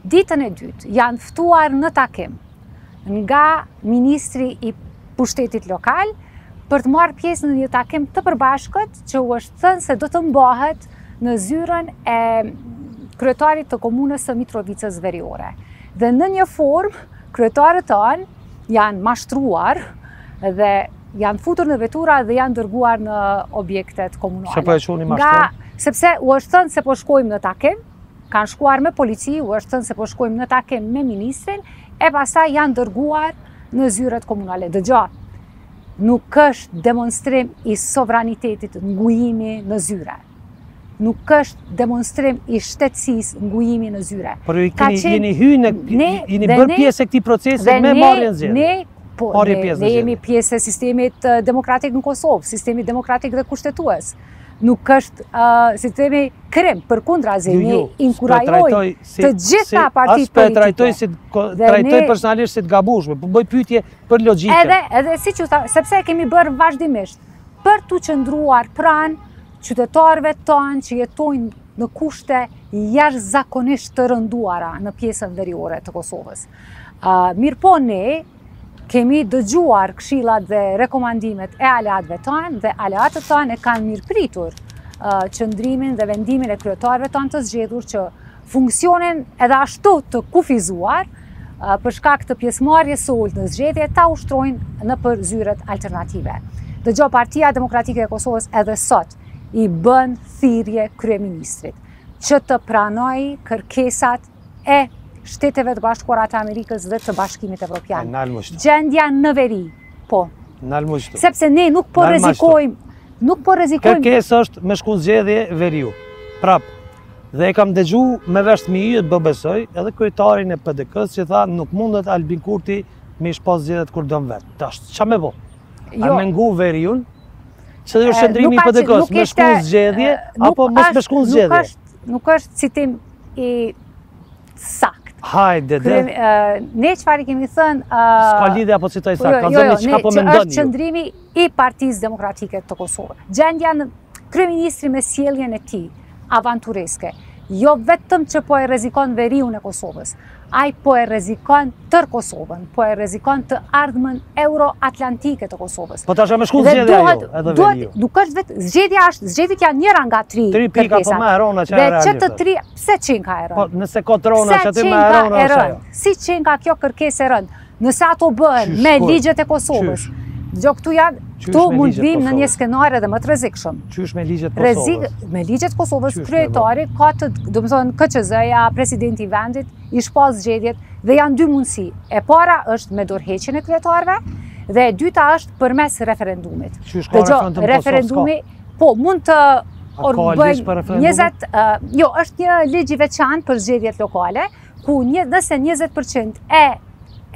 Ditën e dytë janë ftuar në takim nga Ministri i Pushtetit Lokal për të marrë pjesë në një takim të përbashkët që u është thënë se do të mbahet në zyrën e kryetarit të komunës së Mitrovicës Veriore. Dhe në një formë, kryetarët tanë janë mashtruar dhe janë futur në vetura dhe janë dërguar në objektet komunale. Si po e quni mashtruar? Sepse u është thënë se po shkojmë në takim, kanë shkuar me polici, u është thënë se po shkojmë në takim me ministrin, e pastaj janë dërguar në zyrat komunale. Dëgjo, Nuk është demonstrim i sovranitetit ngujimi në zyre. Nuk është demonstrim i shtetësisë ngujimi në zyre. Por ju keni, jeni hy në, jeni bërë pjesë e këtij procesi me marrjen në zgjedhje. Ne, po, ne, ne jemi pjesë e sistemit demokratik në Kosovë, sistemi demokratik dhe kushtetues nuk është uh, si të themi krim, përkundrazi, ne inkurajojmë si, të gjitha si, partitë politike. As s'e trajtoj si, s'e trajtoj ne, personalisht si të gabushme, por po bëj pyetje Për logikën. Edhe, edhe siç thashë, sepse e kemi bërë vazhdimisht, për t'u qëndruar pranë qytetarëve tanë që jetojnë në kushte jashtëzakonisht të rënduara në pjesën veriore të Kosovës. Mirëpo ne kemi dëgjuar këshillat dhe rekomandimet e aleatëve tanë dhe aleatët tanë e kanë mirëpritur qëndrimin dhe vendimin e kryetarëve tanë të zgjedhur që funksionin edhe ashtu të kufizuar për shkak të pjesëmarrjes së ulët në zgjedhje ta ushtrojnë nëpër zyret alternative. Dëgjo Partia Demokratike e Kosovës edhe sot i bën thirrje kryeministrit që të pranojë kërkesat e Shteteve të Bashkuara të Amerikës dhe të Bashkimit Evropian. Gjendja në veri, po. Sepse ne nuk po rrezikojmë, nuk po rrezikojmë. Kërkesë është me shku n'zgjedhje veriu. Prap. Dhe e kam dëgju me veshët e mi, besoj edhe kryetarin e PDK-së që tha nuk mundet Albin Kurti me i shpall zgjedhjet kur don vetë. Tash çka me bo? Jo. A me ngu veri unë? Cili është qëndrimi i PDK-së, me shku në zgjedhje, apo mos me shku në zgjedhje? Nuk është citim i saktë. Hajde, dhe. Ne çfarë kemi thënë... S'ka lidhje a po citoj saktë, jo, ka jo, tregomë çka po mendoni. i Partisë Demokratike të Kosovës. Gjendja në kryeministri me sjelljen e tij avantureske, jo vetëm që po e rrezikon veriun e Kosovës, ai po e rrezikon tërë Kosovën, po e rrezikon të ardhmen euroatlantike të Kosovës. Po tash me shku n'zgjedhje jo, edhe veriu. Nuk është vetëm zgjedhja është, zgjedhjet janë njëra nga tri kërkesat. Tri pika po më herona që realisht. Dhe që të tri, pse qenka e rëndë? Po nëse ka trona që aty më herona është ajo. Si qenka kjo kërkesë e rëndë? Nëse ato bëhen me ligjet e Kosovës, jo këtu janë, këtu mund të vimë në një skenar edhe më të rrezikshëm. Qysh me ligjet e Kosovës? Me ligjet e Kosovës, kryetari, ka të, domethënë, KQZ-ja, presidenti i vendit, i shpall zgjedhjet, dhe janë dy mundësi. E para është me dorëheqjen e kryetarëve, dhe e dyta është përmes referendumit. Qysh ka referendum Kosovës? Referendumi, po, mund të... A ka ligj për referendum? Jo, është një ligj i veçantë për zgjedhjet lokale, ku nëse 20 për qind e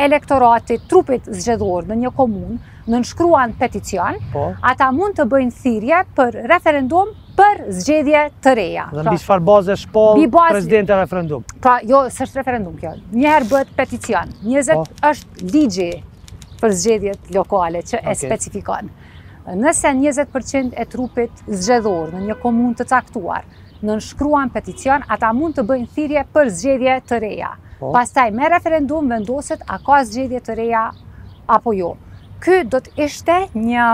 elektoratit, trupit zgjedhor në një komunë, nënshkruan peticion, po. ata mund të bëjnë thirrje për referendum për zgjedhje të reja. Dhe mbi, pra, çfarë baze e shpall presidenti referendum? Pra, jo, s'është referendum kjo. Njëherë bëhet peticion. 20 po. është ligji për zgjedhjet lokale që e specifikon. Nëse 20% e trupit zgjedhor në një komunë të caktuar nënshkruan peticion, ata mund të bëjnë thirrje për zgjedhje të reja. Pastaj me referendum vendoset a ka zgjedhje të reja apo jo. Ky do të ishte një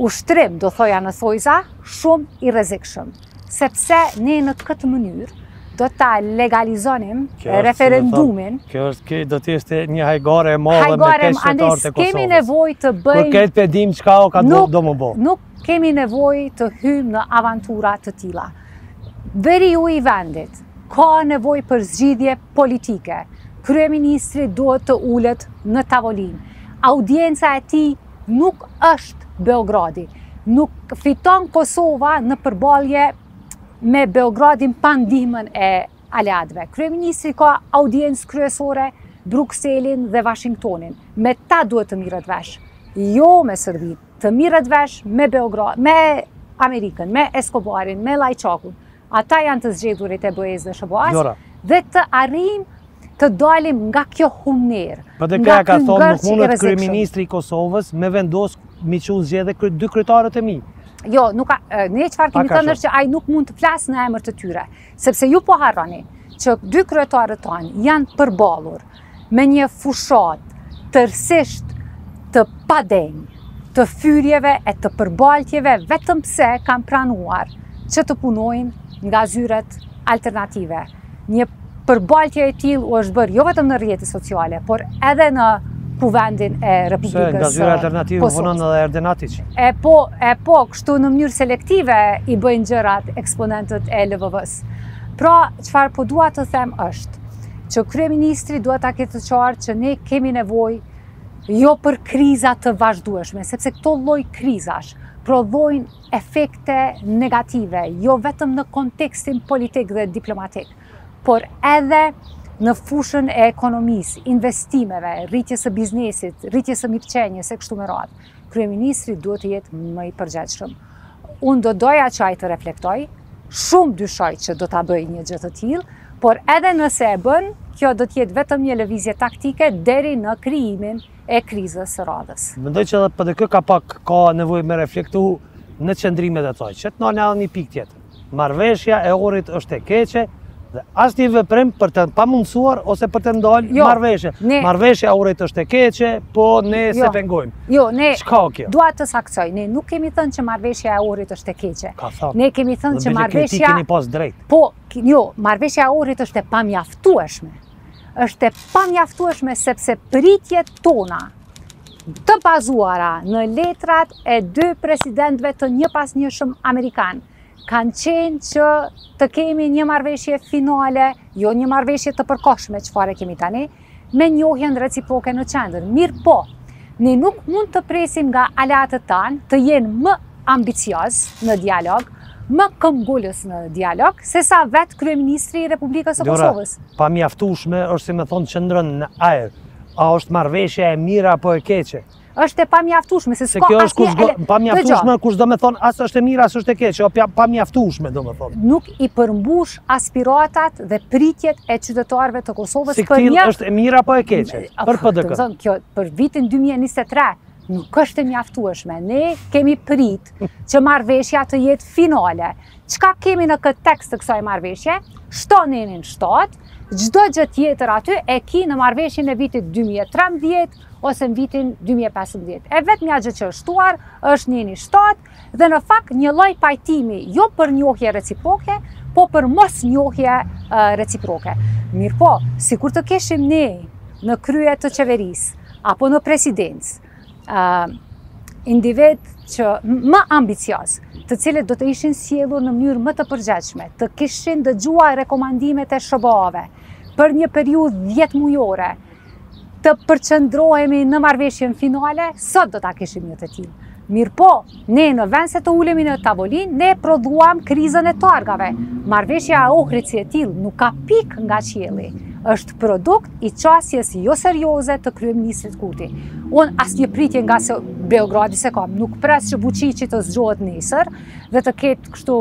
ushtrim, do thoja në thonjëza, shumë i rrezikshëm, sepse ne në këtë mënyrë do ta legalizonim referendumin. Kjo është kjo do të ishte një hajgare e madhe me qytetarët e Kosovës. Nuk kemi nevojë të bëjmë Kur këtë pe dimë çka o ka don me bo. Nuk Kemi nevojë të hyjmë në avantura të tilla. Veriu i vendit ka nevojë për zgjidhje politike. Kryeministri duhet të ulet në tavolinë. Audienca e tij nuk është Beogradi. Nuk fiton Kosova në përballje me Beogradin pa ndihmën e aleatëve. Kryeministri ka audiencë kryesore Brukselin dhe Washingtonin. Me ta duhet të mirret vesh, jo me Serbinë. Të mirret vesh me Beograd, me Amerikën, me Escobarin, me Lajçakun. Ata janë të zgjedhurit e BE-së dhe SHBA-së dhe të arrijmë të dalim nga kjo humnerë. PDK-ja ka thonë nuk mundet kryeministri i Kosovës me vendos mbi që u zgjedhë kry, dy kryetarët e mi. Jo, nuk ka, e, ne çfarë kemi thënë është që ai nuk mund të flasë në emër të tyre, sepse ju po harroni që dy kryetarët tanë janë përballur me një fushatë tërësisht të padenjë të fyerjeve e të përbaltjeve vetëm pse kanë pranuar që të punojnë nga zyret alternative. Një përbaltje e tillë u është bërë jo vetëm në rrjetet sociale, por edhe në Kuvendin e Republikës së Kosovës. Nga zyra alternative punon edhe Erden Atiq. E po, e po, kështu në mënyrë selektive i bëjnë gjërat eksponentët e LVV-së. Pra, çfarë po dua të them është, që kryeministri duhet ta ketë të qartë që ne kemi nevojë jo për kriza të vazhdueshme, sepse këto lloj krizash prodhojnë efekte negative, jo vetëm në kontekstin politik dhe diplomatik, por edhe në fushën e ekonomisë, investimeve, rritjes së biznesit, rritjes së mirëqenies e kështu me radhë. Kryeministri duhet të jetë më i përgjegjshëm. Unë do doja që ai të reflektojë, shumë dyshoj që do ta bëjë një gjë të tillë, por edhe nëse e bën, kjo do të jetë vetëm një lëvizje taktike deri në krijimin e krizës së radhës. Mendoj që edhe PDK ka pak ka nevojë me reflektu në qëndrimet e saj, qetu në edhe një pikë tjetër. Marrëveshja e Ohrit është e keqe dhe asnjë veprim për të pamundësuar ose për të ndalë jo, marrëveshje. Ne... Marrëveshja e Ohrit është e keqe, po ne jo, s'e pengojmë. Jo, ne Çka kjo? Dua të saktësoj, ne nuk kemi thënë që marrëveshja e Ohrit është e keqe. Ka thënë. Ne kemi thënë që marrëveshja Ti keni pas drejt. Po, jo, marrëveshja e Ohrit është e pamjaftueshme. është e pamjaftueshme sepse pritjet tona të bazuara në letrat e dy presidentëve të njëpasnjëshëm amerikanë, kanë qenë që të kemi një marrëveshje finale, jo një marrëveshje të përkohshme çfarë e kemi tani, me njohjen reciproke në qendër. Mirëpo, ne nuk mund të presim nga aleatët tanë të jenë më ambiciozë në dialog, më këmbëngulës në dialog, sesa vetë kryeministri i Republikës së Kosovës. Dora, pamjaftueshme është si me thënë qëndron në ajër. A është marrëveshja e mirë apo e keqe? Është e pamjaftueshme se s'ka asnjë është kush pamjaftueshme kush do me thënë as është e mirë as është e keqe, apo pamjaftueshme do me thënë. Nuk i përmbush aspiratat dhe pritjet e qytetarëve të Kosovës si për një është e mirë apo e keqe për PDK. Do të thonë kjo për vitin 2023 Nuk është e mjaftueshme. Ne kemi prit që marrëveshja të jetë finale. Çka kemi në këtë tekst të kësaj marrëveshje? Shto nenin shtatë, çdo gjë tjetër aty e ki në marrëveshjen e vitit 2013 ose në vitin 2015. E vetmja gjë që është shtuar është neni shtatë, dhe në fakt një lloj pajtimi jo për njohje reciproke, po për mosnjohje reciproke. Mirëpo, sikur të kishim ne në krye të qeverisë, apo në presidencë, individë më ambiciozë, të cilët do të ishin sjellur në mënyrë më të përgjegjshme, të kishin dëgjuar rekomandimet e SHBA-ve për një periudhë 10 mujore, të përqendrohemi në marrëveshjen finale, sot do ta kishim një të tillë. Mirëpo, ne në vend se të ulemi në tavolinë, ne prodhuam krizën e targave. Marrëveshja e Ohrit si e tillë nuk ka pikë nga qielli. Është produkt i qasjes jo serioze të kryeministrit Kurti. Unë asnjë pritje nga se Beogradi s'e kam, nuk pres që Vuçiçi të zgjohet nesër dhe të ketë kështu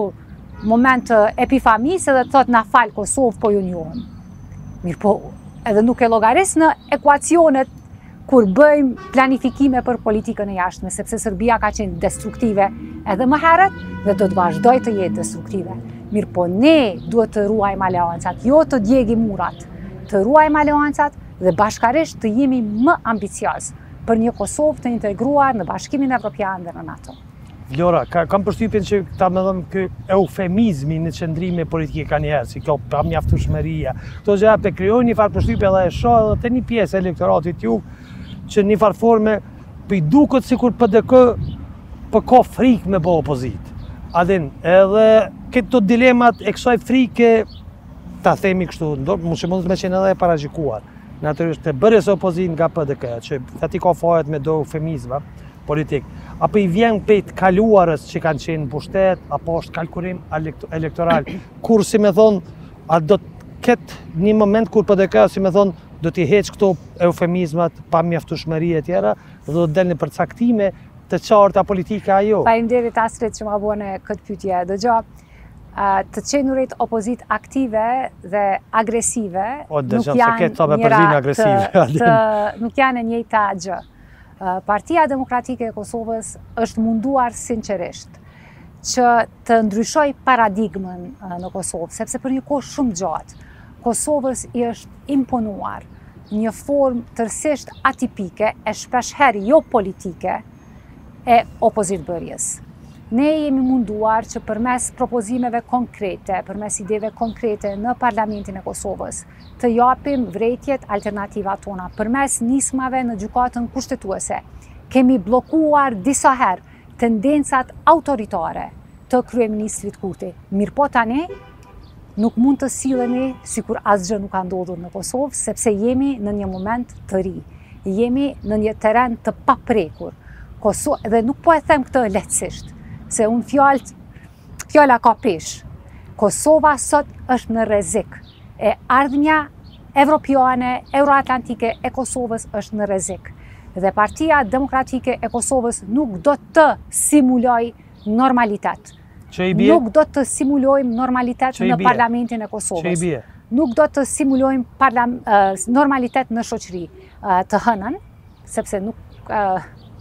moment të epifanisë dhe të thotë na fal Kosovë po ju njohim. Mirëpo, edhe nuk e llogaris në ekuacionet kur bëjmë planifikime për politikën e jashtme, sepse Serbia ka qenë destruktive edhe më herët dhe do të vazhdojë të jetë destruktive. Mirëpo, ne duhet të ruajmë aleancat, jo të djegim urat, të ruajmë aleancat dhe bashkërisht të jemi më ambiciozë për një Kosovë të integruar në Bashkimin Evropian dhe në NATO. Vlora, ka, kam përshtypjen që, ta themi, ky eufemizmi në qëndrime politike nganjëherë, si kjo pamjaftueshmëria. Këto gjëra po e krijon një farë përshtypje dhe e shohë edhe te një pjesë e elektoratit tuaj, që në një farë forme po i duket sikur PDK po ka frikë me bo opozitë. A din, edhe këto dilemat e kësaj frike, ta themi kështu, ndorë, mund që mundet me qenë edhe e paragjykuar, natyrisht të bërjes opozitë nga PDK, që ati ka fajet me do eufemizma, politike. A po i vjen prej të kaluarës që kanë qenë në pushtet, apo është kalkulim elektoral? Kur, si me thënë, a do të ketë një moment kur PDK, si me thënë, do t'i heqë këto eufemizmat pamjaftueshmëri e tjera, dhe do të dalë me përcaktime të qarta politike ajo. Faleminderit Astrit që ma bëre këtë pytje. Dëgjo, të qenurit opozitë aktive dhe agresive, nuk janë njëra të... Nuk janë e njëta gjë. Partia Demokratike e Kosovës është munduar sinqerisht që të ndryshojë paradigmën në Kosovë, sepse për një kohë shumë gjatë Kosovës i është imponuar një formë tërësisht atipike e shpeshherë jo politike e opozitbërjes. Ne jemi munduar që përmes propozimeve konkrete, përmes ideve konkrete në Parlamentin e Kosovës, të japim vërejtjet alternativat tona, përmes nismave në Gjykatën Kushtetuese. Kemi bllokuar disa herë tendencat autoritare të kryeministrit Kurti. Mirëpo tani nuk mund të sillemi sikur asgjë nuk ka ndodhur në Kosovë, sepse jemi në një moment të ri. Jemi në një terren të paprekur. Koso dhe nuk po e them këtë lehtësisht, se unë fjalë fjala ka peshë. Kosova sot është në rrezik. E ardhmja evropiane, euroatlantike e Kosovës është në rrezik dhe Partia Demokratike e Kosovës nuk do të simulojë normalitet. Nuk do të simulojmë normalitet në Parlamentin e Kosovës. Nuk do të simulojmë normalitet në shoqëri të hënën, sepse nuk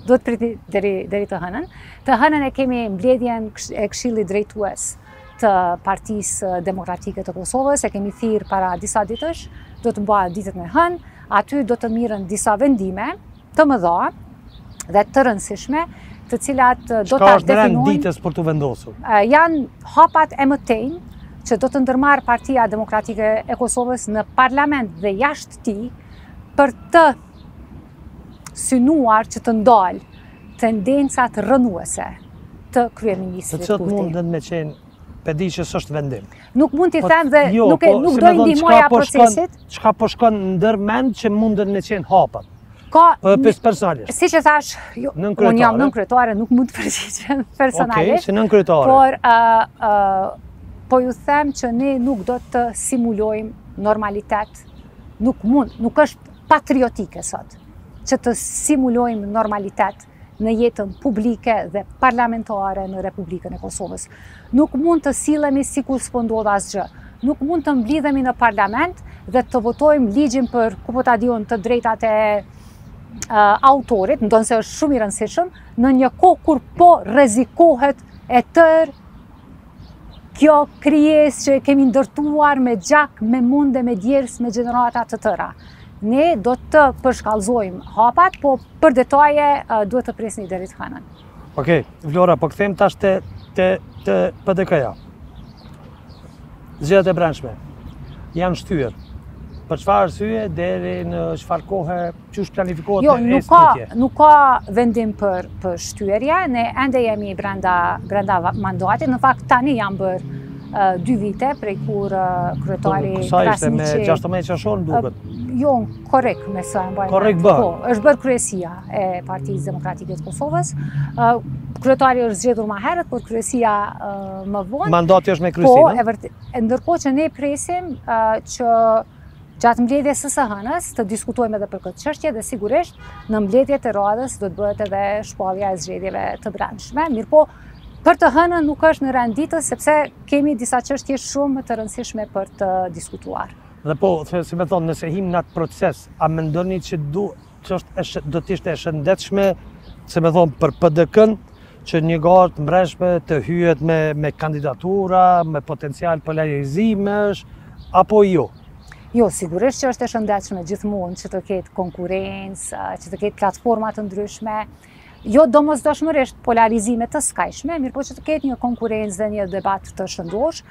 duhet pritur deri të hënën. Të hënën e kemi mbledhjen e këshillit drejtues. të Partisë Demokratike të Kosovës, e kemi thirrë para disa ditësh, do të mbahet ditën e hënë, aty do të merren disa vendime të mëdha dhe të rëndësishme, të cilat do të definojnë... Çka është në rend dite për t'u vendosur? Janë hapat e mëtejmë që do të ndërmarrë Partia Demokratike e Kosovës në parlament dhe jashtë tij për të synuar që të ndalë tendencat rrënuese të kryeministrit Kurti. E cilat munden me qenë e di që s'është vendim. Nuk mund t'i po, them edhe jo, nuk, po, nuk do t'i ndihmoja po procesit. Çka po shkon ndërmend që munden me qenë hapat? Ka, po, pës personalisht. Siç thashë, jo, unë jam nënkryetare, nuk mund të përgjigjem personalisht. Okej, si nënkryetare. Por, uh, uh, po ju them që ne nuk do të simulojmë normalitet. Nuk mund, nuk është patriotike sot, që të simulojmë normalitet në jetën publike dhe parlamentare në Republikën e Kosovës. Nuk mund të sillemi sikur s'po ndodh asgjë. Nuk mund të mblidhemi në parlament dhe të votojmë ligjin për ku po ta di unë të drejtat e autorit, ndonëse është shumë i rëndësishëm, në një kohë kur po rrezikohet e tërë Kjo krijesë që e kemi ndërtuar me gjak, me mund dhe me djersë me gjenerata të tëra. Ne do të përshkallëzojmë hapat, po për detaje duhet të presni deri të hënën. Okej, Vlora, po kthehemi tash te, te, te PDK-ja. Zgjedhjet e brendshme janë shtyrë. Për çfarë arsye deri në çfarë kohe Qysh planifikohet me ecë tutje? Jo, nuk ka vendim për shtyrje, ne ende jemi brenda mandatit, në fakt tani janë bërë dy vite prej kur kryetari Krasniqi... Sa ishte me 16 qershor më duket? Jo, në korrik, me sa e mbaj mend. Korrik bërë? Po, është bërë kryesia e Partisë Demokratike të Kosovës. Kryetari është zgjedhur ma herët, por kryesia më vonë. Mandati është me kryesinë, Po, e vërtetë. Ndërkohë që ne presim që Gjatë mbledhjes së të hënës të diskutojmë edhe për këtë çështje dhe sigurisht në mbledhjet e radhës do të bëhet edhe shpallja e zgjedhjeve të brendshme. Mirëpo për të hënën nuk është në rend dite sepse kemi disa çështje shumë të rëndësishme për të diskutuar. Dhe po, si me thonë, nëse hym në atë proces, a mendoni që du, Që është e shë, do të ishte e shëndetshme, si me thonë për PDK-në, që një garë të mbrendshme të hyet me, me kandidatura, me potencial polarizimesh, apo jo? Jo, sigurisht që është e shëndetshme gjithmonë që të ketë konkurrencë, që të ketë platforma të ndryshme, Jo domosdoshmërisht polarizime të skajshme, mirëpo që të ketë një konkurrencë dhe një debat të shëndoshë,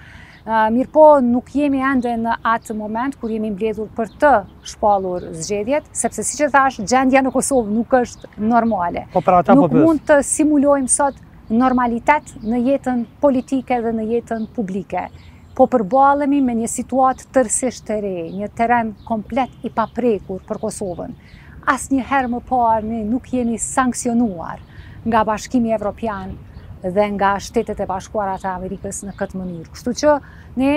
mirëpo nuk jemi ende në atë moment kur jemi mbledhur për të shpallur zgjedhjet, sepse siç thashë, gjendja në Kosovë nuk është normale. Po pra ata po Nuk mund të simulojmë sot normalitet në jetën politike dhe në jetën publike. Po përballemi me një situatë tërësisht të re, një terren komplet i paprekur për Kosovën. Asnjëherë më parë ne nuk jemi sanksionuar nga Bashkimi Evropian dhe nga Shtetet e Bashkuara të Amerikës në këtë mënyrë. Kështu që ne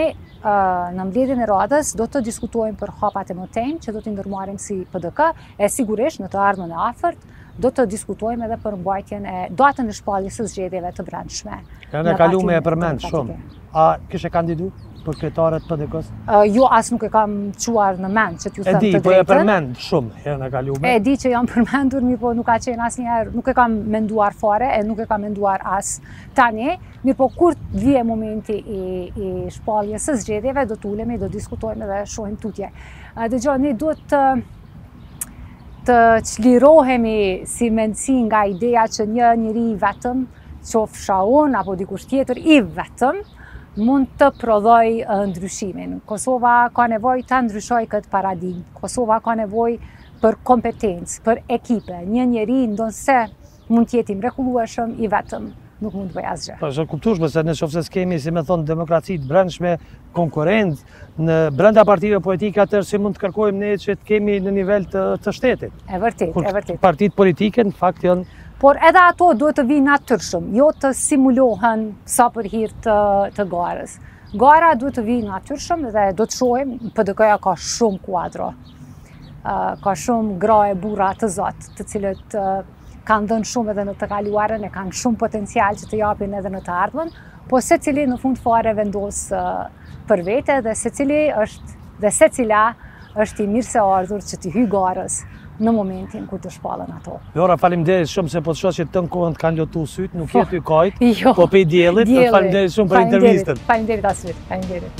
në mbledhjen e radhës do të diskutojmë për hapat e mëtejmë që do t'i ndërmarrim si PDK e sigurisht në të ardhmen e afërt do të diskutojmë edhe për mbajtjen e datën e shpalljes së zgjedhjeve të brendshme. E kaluar e përmend shumë. A kishe kandidu për kryetare të PDK-s? Jo, as nuk e kam çuar në mend që t'ju them të drejtën. E di, po je përmend shumë herë në t'kalumen. E di që jam përmendur, mirëpo nuk ka qenë asnjëherë, nuk e kam menduar fare, e nuk e kam menduar as tani, mirëpo kur t'vijë momenti i shpalljes së zgjedhjeve, do t'ulemi, do diskutojmë dhe shohim tutje. Dëgjo, ne duhet të çlirohemi si mendësi nga ideja që një njeri vetëm, qofsha unë apo dikush tjetër i vetëm, mund të prodhojë ndryshimin. Kosova ka nevojë ta ndryshojë këtë paradigmë. Kosova ka nevojë për kompetencë, për ekipe. Një njeri ndonëse mund të jetë i mrekullueshëm, i vetëm nuk mund të bëjë asgjë. Është e kuptueshme se në qoftë se s'kemi, si me thënë, demokraci të brendshme, konkurrencë, Në brenda partive politike atëherë si mund të kërkojmë ne që të kemi në nivel të shtetit. E vërtetë, e vërtetë. Partitë politike në fakt janë... Por edhe ato duhet të vijnë natyrshëm, jo të simulohen sa për hir të garës. Gara duhet të vijë natyrshëm dhe do të shohim PDK-ja ka shumë kuadro. ka shumë gra e burra të zotë, të cilët kanë dhënë shumë edhe në të kaluarën e kanë shumë potencial që të japin edhe në të ardhmen, po secili në fund fare vendos për vete dhe secili është dhe secila është i mirëseardhur që t'i hyjë garës në momentin kur të shpallen ato. Vlora, faleminderit shumë se po të shoh që tërë kohën të kanë lotu sytë, nuk po, je tu kajt, jo. po prej diellit, faleminderit shumë për intervistën. Faleminderit, faleminderit.